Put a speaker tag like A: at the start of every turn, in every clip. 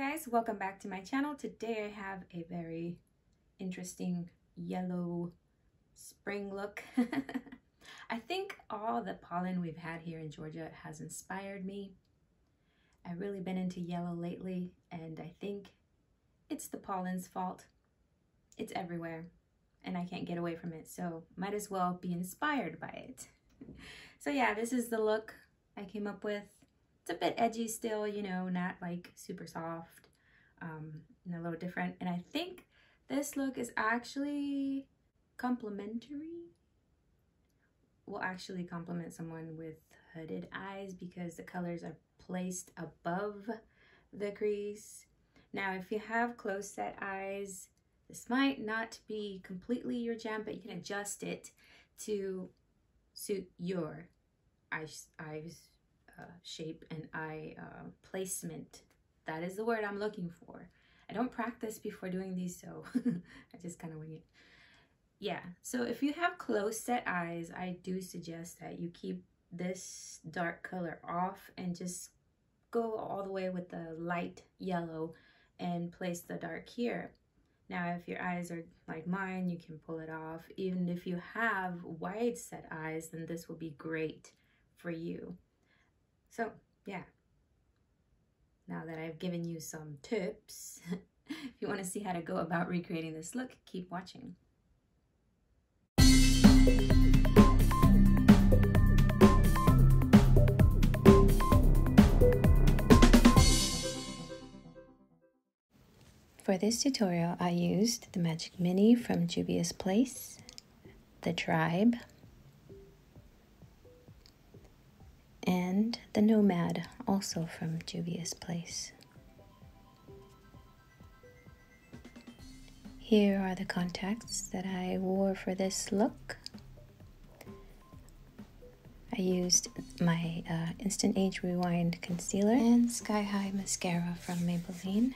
A: Guys, welcome back to my channel. Today I have a very interesting yellow spring look. I think all the pollen we've had here in Georgia has inspired me. I've really been into yellow lately and I think it's the pollen's fault. It's everywhere and I can't get away from it so might as well be inspired by it. So yeah, this is the look I came up with it's a bit edgy still, you know, not like super soft um, and a little different. And I think this look is actually complementary. Will actually complement someone with hooded eyes because the colors are placed above the crease. Now, if you have close set eyes, this might not be completely your jam, but you can adjust it to suit your eyes, eyes uh, shape and eye uh, placement. That is the word I'm looking for. I don't practice before doing these, so I just kind of wing it. Yeah, so if you have close set eyes, I do suggest that you keep this dark color off and just go all the way with the light yellow and place the dark here. Now, if your eyes are like mine, you can pull it off. Even if you have wide set eyes, then this will be great for you. So yeah, now that I've given you some tips, if you want to see how to go about recreating this look, keep watching. For this tutorial, I used the Magic Mini from Juvia's Place, the Tribe, and the Nomad, also from Juvia's Place. Here are the contacts that I wore for this look. I used my uh, Instant Age Rewind Concealer and Sky High Mascara from Maybelline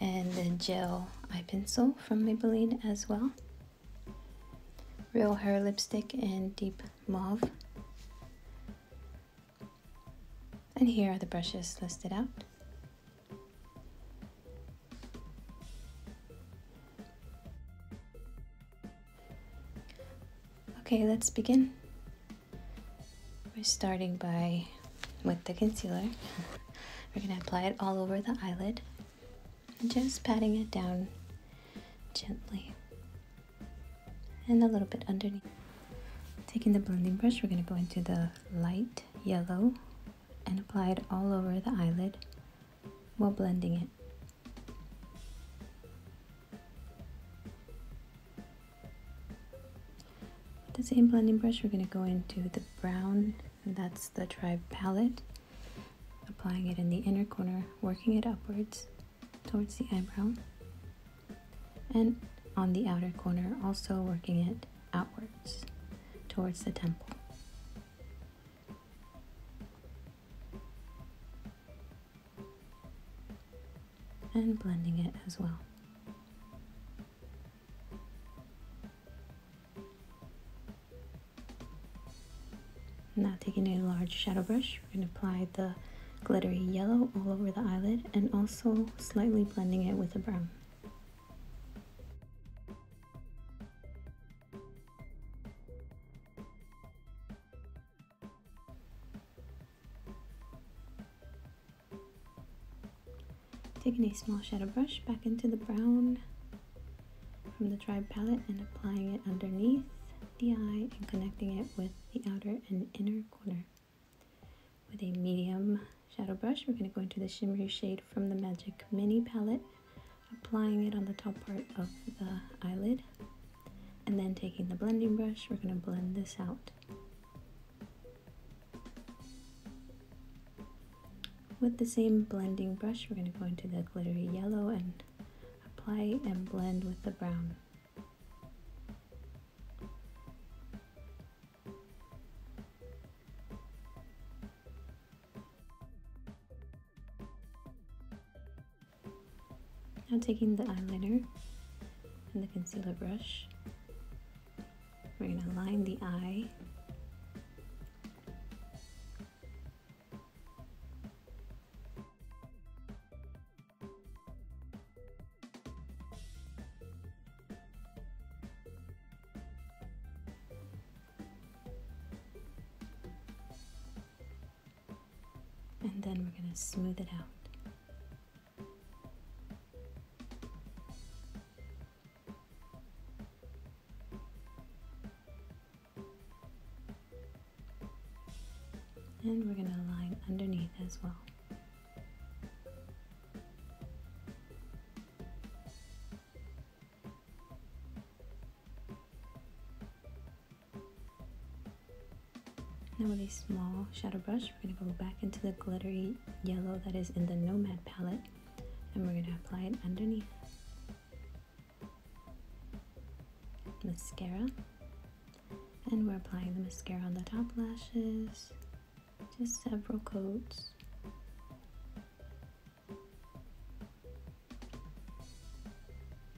A: and the Gel Eye Pencil from Maybelline as well. Real Hair Lipstick in Deep Mauve And here are the brushes listed out. Okay, let's begin. We're starting by with the concealer. We're to apply it all over the eyelid. Just patting it down gently. And a little bit underneath. Taking the blending brush, we're to go into the light yellow and apply it all over the eyelid while blending it. With the same blending brush, we're going to go into the brown, that's the Tribe palette, applying it in the inner corner, working it upwards towards the eyebrow, and on the outer corner, also working it outwards towards the temple. And blending it as well. Now taking a large shadow brush, we're going to apply the glittery yellow all over the eyelid and also slightly blending it with the brown. Taking a small shadow brush back into the brown from the Tribe palette and applying it underneath the eye and connecting it with the outer and inner corner. With a medium shadow brush, we're going to go into the shimmery shade from the Magic Mini palette, applying it on the top part of the eyelid. And then taking the blending brush, we're going to blend this out. With the same blending brush, we're going to go into the glittery yellow and apply and blend with the brown. Now taking the eyeliner and the concealer brush, we're going to line the eye then we're going to smooth it out. And we're going to line underneath as well. Now with a small shadow brush, we're going to go back into the glittery yellow that is in the Nomad palette and we're going to apply it underneath. Mascara. And we're applying the mascara on the top lashes, just several coats.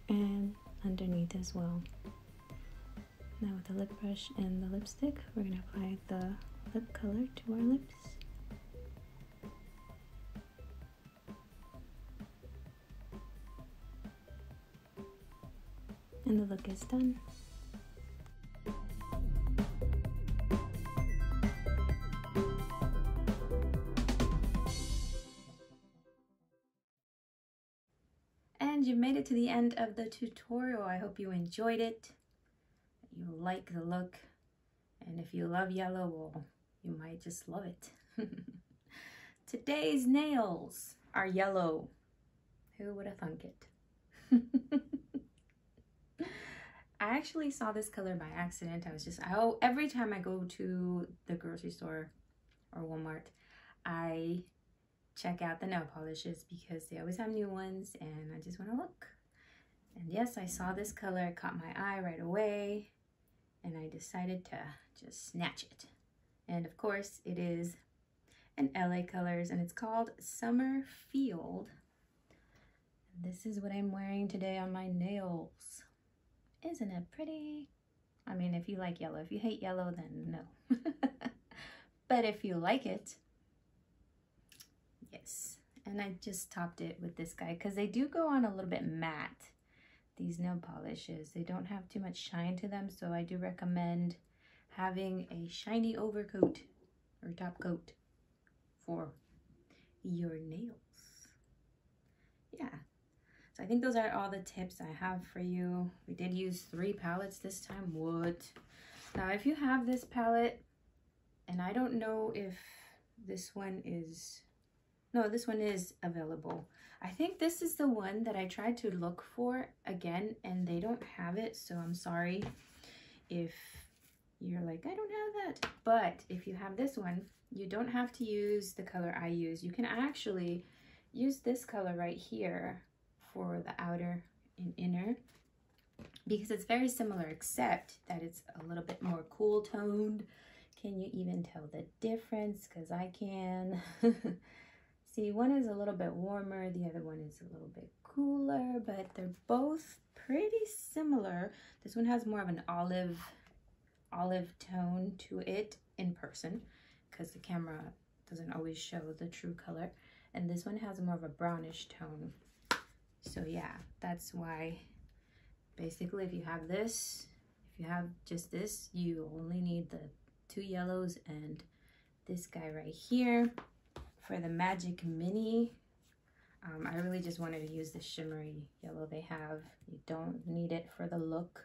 A: And underneath as well. Now with the lip brush and the lipstick, we're going to apply the lip color to our lips. And the look is done. And you made it to the end of the tutorial. I hope you enjoyed it. You like the look. And if you love yellow, well, you might just love it. Today's nails are yellow. Who would have thunk it? I actually saw this color by accident. I was just, oh, every time I go to the grocery store or Walmart, I check out the nail polishes because they always have new ones and I just want to look. And yes, I saw this color, it caught my eye right away and I decided to just snatch it. And of course, it is an LA Colors and it's called Summer Field. This is what I'm wearing today on my nails. Isn't it pretty? I mean, if you like yellow. If you hate yellow, then no. but if you like it, yes. And I just topped it with this guy because they do go on a little bit matte, these nail polishes. They don't have too much shine to them, so I do recommend having a shiny overcoat or top coat for your nails. Yeah. So I think those are all the tips I have for you. We did use three palettes this time. What? Now, if you have this palette, and I don't know if this one is, no, this one is available. I think this is the one that I tried to look for again, and they don't have it, so I'm sorry if you're like, I don't have that. But if you have this one, you don't have to use the color I use. You can actually use this color right here for the outer and inner because it's very similar except that it's a little bit more cool toned. Can you even tell the difference? Because I can. See, one is a little bit warmer, the other one is a little bit cooler, but they're both pretty similar. This one has more of an olive olive tone to it in person because the camera doesn't always show the true color. And this one has more of a brownish tone. So yeah, that's why basically if you have this, if you have just this, you only need the two yellows and this guy right here. For the Magic Mini, um, I really just wanted to use the shimmery yellow they have. You don't need it for the look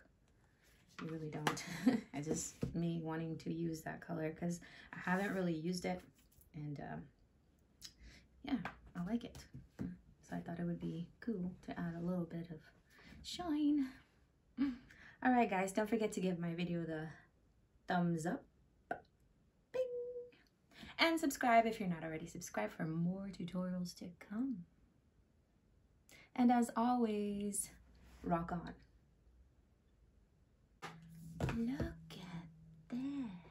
A: you really don't. I just me wanting to use that color because I haven't really used it and um, yeah, I like it. So I thought it would be cool to add a little bit of shine. All right, guys, don't forget to give my video the thumbs up. Bing! And subscribe if you're not already subscribed for more tutorials to come. And as always, rock on. Look at that.